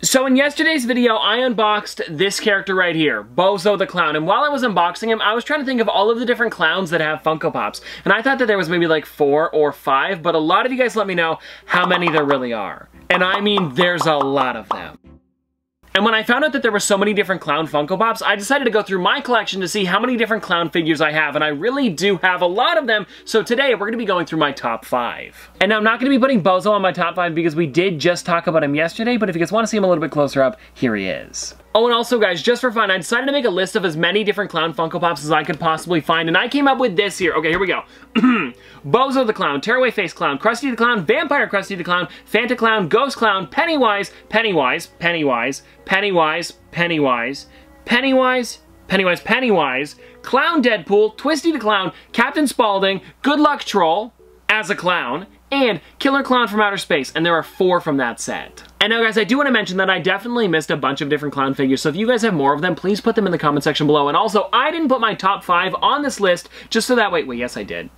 So in yesterday's video, I unboxed this character right here, Bozo the Clown, and while I was unboxing him, I was trying to think of all of the different clowns that have Funko Pops, and I thought that there was maybe like four or five, but a lot of you guys let me know how many there really are. And I mean, there's a lot of them. And when I found out that there were so many different clown Funko Pops, I decided to go through my collection to see how many different clown figures I have, and I really do have a lot of them, so today we're going to be going through my top five. And I'm not going to be putting Bozo on my top five because we did just talk about him yesterday, but if you guys want to see him a little bit closer up, here he is. Oh, and also guys, just for fun, I decided to make a list of as many different clown Funko Pops as I could possibly find, and I came up with this here. Okay, here we go. Bozo the Clown, Tearaway Face Clown, Krusty the Clown, Vampire Krusty the Clown, Fanta Clown, Ghost Clown, Pennywise, Pennywise, Pennywise, Pennywise, Pennywise, Pennywise, Pennywise, Pennywise, Clown Deadpool, Twisty the Clown, Captain Spaulding, Good Luck Troll, as a clown, and Killer Clown from Outer Space, and there are four from that set. And now guys, I do want to mention that I definitely missed a bunch of different clown figures, so if you guys have more of them, please put them in the comment section below. And also, I didn't put my top five on this list, just so that way, wait, yes I did.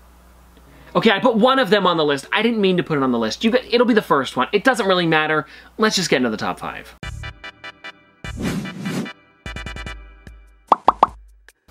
Okay, I put one of them on the list. I didn't mean to put it on the list. You, It'll be the first one. It doesn't really matter. Let's just get into the top five.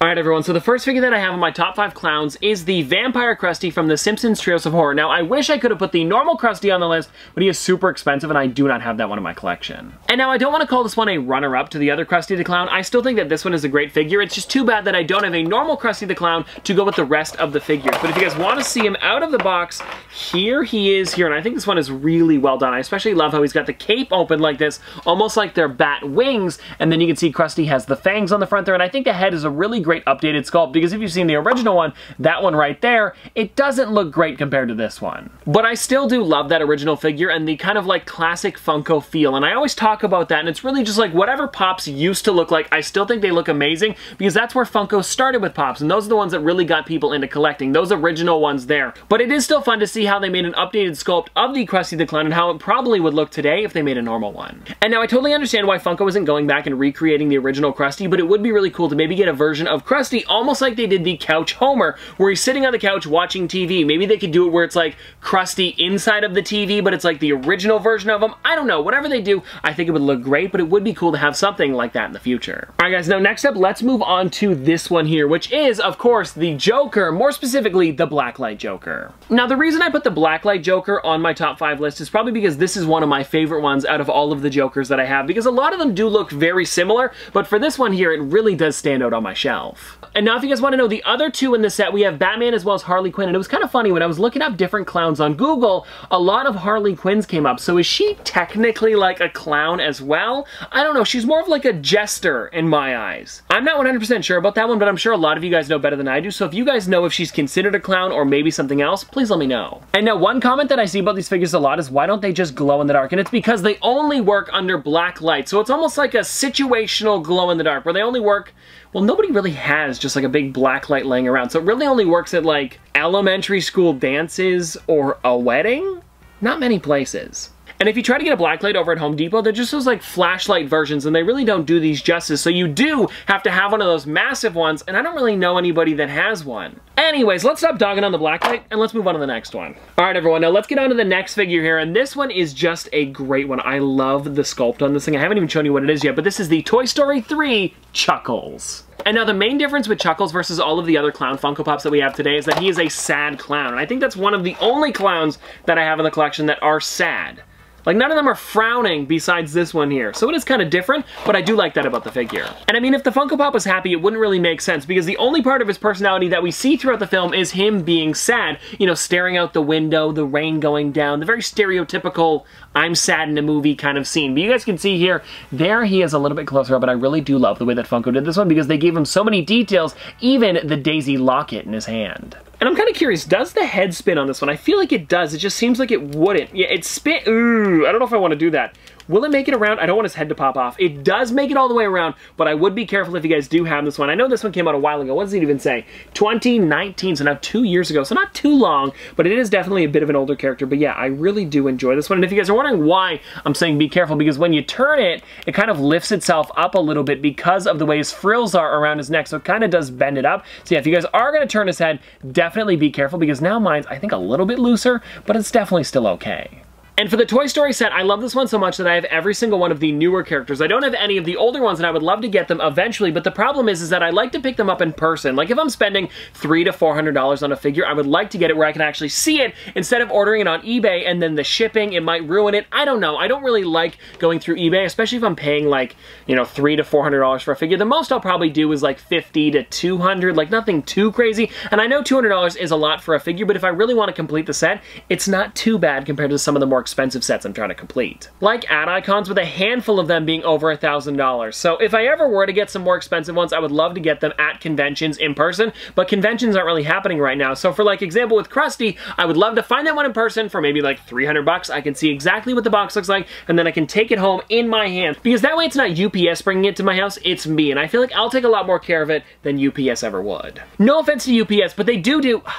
Alright everyone, so the first figure that I have in my top 5 clowns is the Vampire Krusty from the Simpsons Treehouse of Horror. Now, I wish I could have put the normal Krusty on the list, but he is super expensive and I do not have that one in my collection. And now, I don't want to call this one a runner-up to the other Krusty the Clown. I still think that this one is a great figure. It's just too bad that I don't have a normal Krusty the Clown to go with the rest of the figures. But if you guys want to see him out of the box, here he is here. And I think this one is really well done. I especially love how he's got the cape open like this, almost like they're bat wings. And then you can see Krusty has the fangs on the front there. And I think the head is a really great updated sculpt because if you've seen the original one, that one right there, it doesn't look great compared to this one. But I still do love that original figure and the kind of like classic Funko feel. And I always talk about that and it's really just like whatever Pops used to look like, I still think they look amazing because that's where Funko started with Pops. And those are the ones that really got people into collecting, those original ones there. But it is still fun to see how they made an updated sculpt of the Krusty the Clown and how it probably would look today if they made a normal one. And now I totally understand why Funko isn't going back and recreating the original Krusty, but it would be really cool to maybe get a version of Krusty almost like they did the Couch Homer, where he's sitting on the couch watching TV. Maybe they could do it where it's like Krusty inside of the TV, but it's like the original version of him. I don't know. Whatever they do, I think it would look great, but it would be cool to have something like that in the future. All right, guys, now next up, let's move on to this one here, which is, of course, the Joker, more specifically, the Blacklight Joker. Now, the reason I put the Blacklight Joker on my top five list is probably because this is one of my favorite ones out of all of the Jokers that I have, because a lot of them do look very similar, but for this one here, it really does stand out on my shelf. And now if you guys want to know the other two in the set, we have Batman as well as Harley Quinn. And it was kind of funny when I was looking up different clowns on Google, a lot of Harley Quinns came up. So is she technically like a clown as well? I don't know. She's more of like a jester in my eyes. I'm not 100% sure about that one, but I'm sure a lot of you guys know better than I do. So if you guys know if she's considered a clown or maybe something else, please let me know. And now one comment that I see about these figures a lot is why don't they just glow in the dark? And it's because they only work under black light. So it's almost like a situational glow in the dark where they only work well, nobody really has just like a big black light laying around. So it really only works at like elementary school dances or a wedding. Not many places. And if you try to get a blacklight over at Home Depot, they're just those like flashlight versions and they really don't do these justice. So you do have to have one of those massive ones and I don't really know anybody that has one. Anyways, let's stop dogging on the blacklight and let's move on to the next one. All right, everyone, now let's get on to the next figure here. And this one is just a great one. I love the sculpt on this thing. I haven't even shown you what it is yet, but this is the Toy Story 3 Chuckles. And now the main difference with Chuckles versus all of the other clown Funko Pops that we have today is that he is a sad clown. And I think that's one of the only clowns that I have in the collection that are sad. Like none of them are frowning besides this one here. So it is kind of different, but I do like that about the figure. And I mean, if the Funko Pop was happy, it wouldn't really make sense because the only part of his personality that we see throughout the film is him being sad. You know, staring out the window, the rain going down, the very stereotypical I'm sad in a movie kind of scene. But you guys can see here, there he is a little bit closer up, but I really do love the way that Funko did this one because they gave him so many details, even the daisy locket in his hand. And I'm kind of curious, does the head spin on this one? I feel like it does. It just seems like it wouldn't. Yeah, it spin. Ooh, I don't know if I want to do that. Will it make it around? I don't want his head to pop off. It does make it all the way around, but I would be careful if you guys do have this one. I know this one came out a while ago. What does it even say? 2019, so now two years ago. So not too long, but it is definitely a bit of an older character. But yeah, I really do enjoy this one. And if you guys are wondering why I'm saying be careful, because when you turn it, it kind of lifts itself up a little bit because of the way his frills are around his neck. So it kind of does bend it up. So yeah, if you guys are going to turn his head, definitely be careful because now mine's, I think, a little bit looser, but it's definitely still okay. And for the Toy Story set, I love this one so much that I have every single one of the newer characters. I don't have any of the older ones, and I would love to get them eventually, but the problem is, is that I like to pick them up in person. Like, if I'm spending three to $400 on a figure, I would like to get it where I can actually see it instead of ordering it on eBay and then the shipping, it might ruin it. I don't know. I don't really like going through eBay, especially if I'm paying like, you know, three to $400 for a figure. The most I'll probably do is like 50 to 200, like nothing too crazy. And I know $200 is a lot for a figure, but if I really want to complete the set, it's not too bad compared to some of the more expensive sets I'm trying to complete. Like ad icons with a handful of them being over a $1,000. So if I ever were to get some more expensive ones, I would love to get them at conventions in person, but conventions aren't really happening right now. So for like example with Krusty, I would love to find that one in person for maybe like 300 bucks. I can see exactly what the box looks like, and then I can take it home in my hand. Because that way it's not UPS bringing it to my house, it's me. And I feel like I'll take a lot more care of it than UPS ever would. No offense to UPS, but they do do...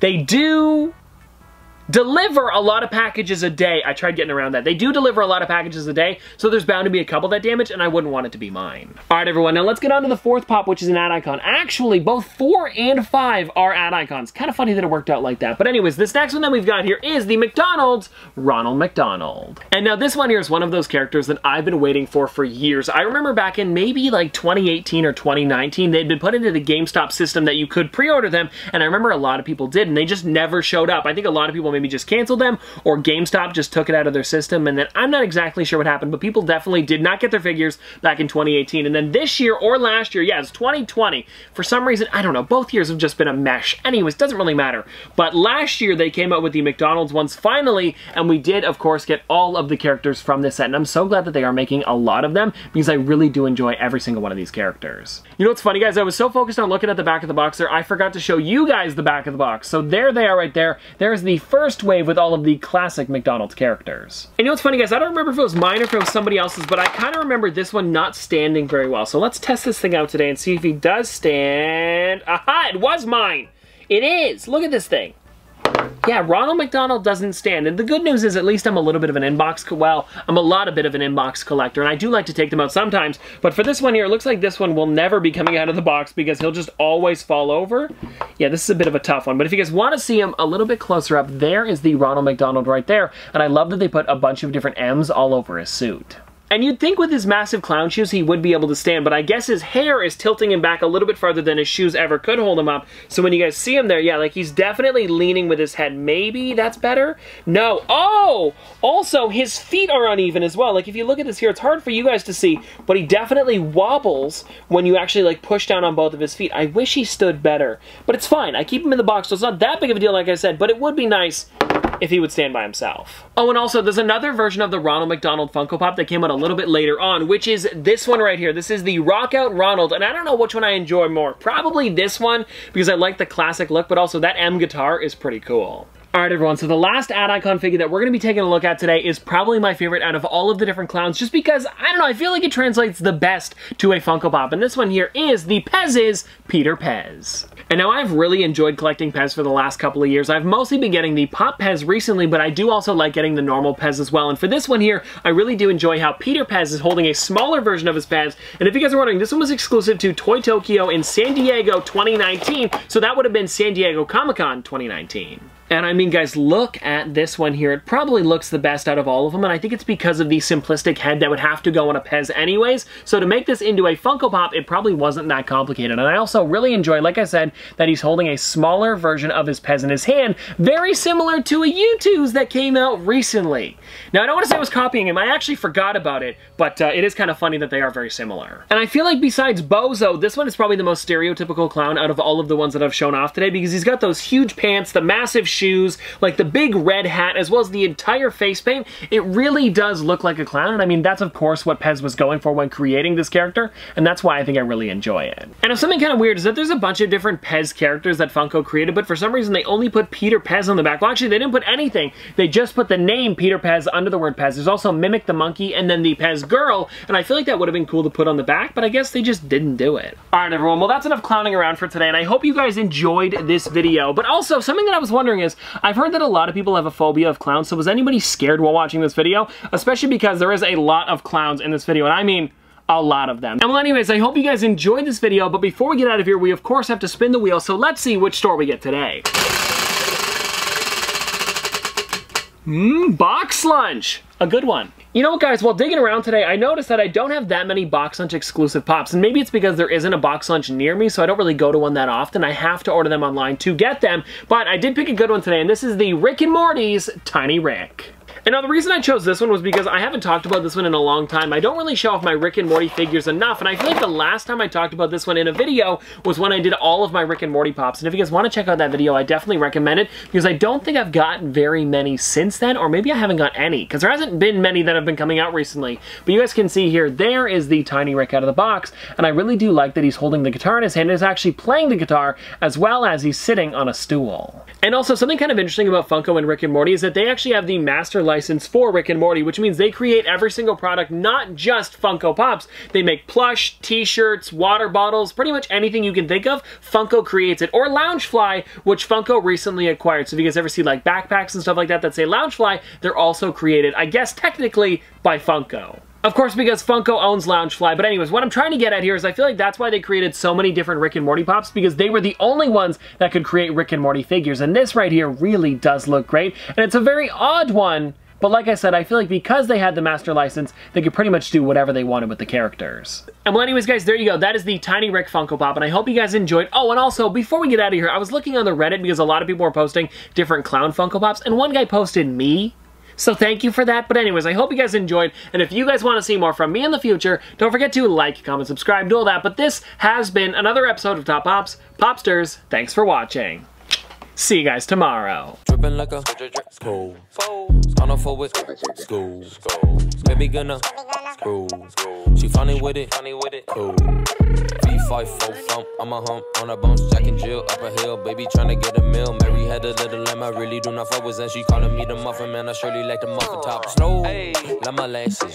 They do deliver a lot of packages a day. I tried getting around that. They do deliver a lot of packages a day, so there's bound to be a couple that damage, and I wouldn't want it to be mine. All right, everyone, now let's get on to the fourth pop, which is an ad icon. Actually, both four and five are ad icons. Kind of funny that it worked out like that. But anyways, this next one that we've got here is the McDonald's Ronald McDonald. And now this one here is one of those characters that I've been waiting for for years. I remember back in maybe like 2018 or 2019, they'd been put into the GameStop system that you could pre-order them, and I remember a lot of people did, and they just never showed up. I think a lot of people maybe just canceled them or GameStop just took it out of their system and then I'm not exactly sure what happened, but people definitely did not get their figures back in 2018. And then this year or last year, yeah, it's 2020. For some reason, I don't know, both years have just been a mesh. Anyways, doesn't really matter. But last year they came out with the McDonald's ones finally, and we did, of course, get all of the characters from this set. And I'm so glad that they are making a lot of them because I really do enjoy every single one of these characters. You know what's funny, guys? I was so focused on looking at the back of the box there, I forgot to show you guys the back of the box. So there they are right there. There's the first wave with all of the classic McDonald's characters. And you know what's funny guys, I don't remember if it was mine or if it was somebody else's, but I kind of remember this one not standing very well. So let's test this thing out today and see if he does stand. Aha, it was mine. It is. Look at this thing. Yeah, Ronald McDonald doesn't stand. And the good news is at least I'm a little bit of an inbox, well, I'm a lot a bit of an inbox collector, and I do like to take them out sometimes. But for this one here, it looks like this one will never be coming out of the box because he'll just always fall over. Yeah, this is a bit of a tough one. But if you guys want to see him a little bit closer up, there is the Ronald McDonald right there. And I love that they put a bunch of different M's all over his suit. And you'd think with his massive clown shoes he would be able to stand, but I guess his hair is tilting him back a little bit farther than his shoes ever could hold him up. So when you guys see him there, yeah, like he's definitely leaning with his head. Maybe that's better? No. Oh! Also, his feet are uneven as well. Like if you look at this here, it's hard for you guys to see, but he definitely wobbles when you actually like push down on both of his feet. I wish he stood better, but it's fine. I keep him in the box, so it's not that big of a deal like I said, but it would be nice if he would stand by himself. Oh, and also, there's another version of the Ronald McDonald Funko Pop that came out a little bit later on, which is this one right here. This is the Rock Out Ronald, and I don't know which one I enjoy more. Probably this one, because I like the classic look, but also that M guitar is pretty cool. Alright everyone, so the last ad icon figure that we're going to be taking a look at today is probably my favorite out of all of the different clowns, just because, I don't know, I feel like it translates the best to a Funko Pop, and this one here is the Pez's Peter Pez. And now I've really enjoyed collecting Pez for the last couple of years. I've mostly been getting the Pop Pez recently, but I do also like getting the normal Pez as well, and for this one here, I really do enjoy how Peter Pez is holding a smaller version of his Pez, and if you guys are wondering, this one was exclusive to Toy Tokyo in San Diego 2019, so that would have been San Diego Comic-Con 2019. And I mean, guys, look at this one here. It probably looks the best out of all of them, and I think it's because of the simplistic head that would have to go on a Pez anyways. So to make this into a Funko Pop, it probably wasn't that complicated. And I also really enjoy, like I said, that he's holding a smaller version of his Pez in his hand, very similar to a Youtooz that came out recently. Now, I don't want to say I was copying him. I actually forgot about it, but uh, it is kind of funny that they are very similar. And I feel like besides Bozo, this one is probably the most stereotypical clown out of all of the ones that I've shown off today because he's got those huge pants, the massive shoes, like the big red hat, as well as the entire face paint, it really does look like a clown. And I mean, that's of course what Pez was going for when creating this character, and that's why I think I really enjoy it. And if something kind of weird is that there's a bunch of different Pez characters that Funko created, but for some reason they only put Peter Pez on the back. Well, actually, they didn't put anything. They just put the name Peter Pez under the word Pez. There's also Mimic the Monkey and then the Pez Girl, and I feel like that would have been cool to put on the back, but I guess they just didn't do it. Alright everyone, well that's enough clowning around for today, and I hope you guys enjoyed this video. But also, something that I was wondering is, I've heard that a lot of people have a phobia of clowns, so was anybody scared while watching this video? Especially because there is a lot of clowns in this video, and I mean, a lot of them. And well anyways, I hope you guys enjoyed this video, but before we get out of here, we of course have to spin the wheel, so let's see which store we get today. Mmm, BoxLunch. A good one. You know what guys, while digging around today, I noticed that I don't have that many BoxLunch exclusive pops, and maybe it's because there isn't a BoxLunch near me, so I don't really go to one that often. I have to order them online to get them, but I did pick a good one today, and this is the Rick and Morty's Tiny Rick. And now the reason I chose this one was because I haven't talked about this one in a long time. I don't really show off my Rick and Morty figures enough, and I feel like the last time I talked about this one in a video was when I did all of my Rick and Morty pops. And if you guys want to check out that video, I definitely recommend it because I don't think I've gotten very many since then, or maybe I haven't got any, because there hasn't been many that have been coming out recently. But you guys can see here, there is the Tiny Rick out of the box, and I really do like that he's holding the guitar in his hand and is actually playing the guitar as well as he's sitting on a stool. And also, something kind of interesting about Funko and Rick and Morty is that they actually have the master license for Rick and Morty, which means they create every single product, not just Funko Pops. They make plush, t-shirts, water bottles, pretty much anything you can think of, Funko creates it. Or Loungefly, which Funko recently acquired. So if you guys ever see like backpacks and stuff like that that say Loungefly, they're also created, I guess technically, by Funko. Of course, because Funko owns Loungefly. But anyways, what I'm trying to get at here is I feel like that's why they created so many different Rick and Morty Pops, because they were the only ones that could create Rick and Morty figures. And this right here really does look great. And it's a very odd one, but like I said, I feel like because they had the master license, they could pretty much do whatever they wanted with the characters. And well, anyways, guys, there you go. That is the Tiny Rick Funko Pop, and I hope you guys enjoyed. Oh, and also, before we get out of here, I was looking on the Reddit because a lot of people were posting different clown Funko Pops, and one guy posted me, so thank you for that. But anyways, I hope you guys enjoyed. And if you guys want to see more from me in the future, don't forget to like, comment, subscribe, do all that. But this has been another episode of Top Pops. Popsters, thanks for watching. See you guys tomorrow. Dripping like a school. Gonna forward school. Baby gonna screw. She funny with it. Funny with it. Cool. V5 full thump. I'm a hump on a bounce. Jack and Jill up a hill. Baby trying to get a meal. Mary had a little lamb. I really do not fuck with and she calling me the muffin man. I surely like the muffin top. Snow. Like my lashes.